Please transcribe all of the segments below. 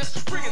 just bring it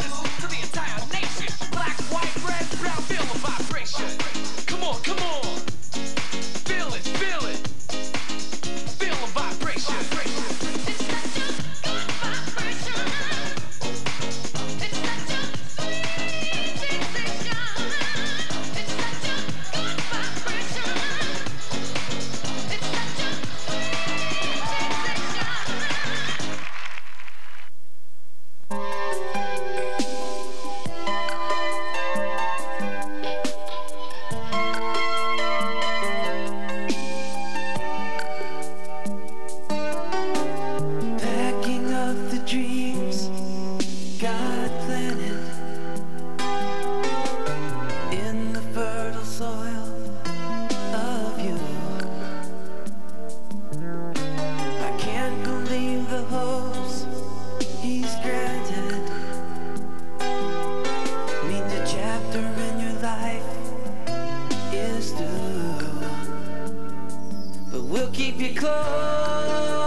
keep you close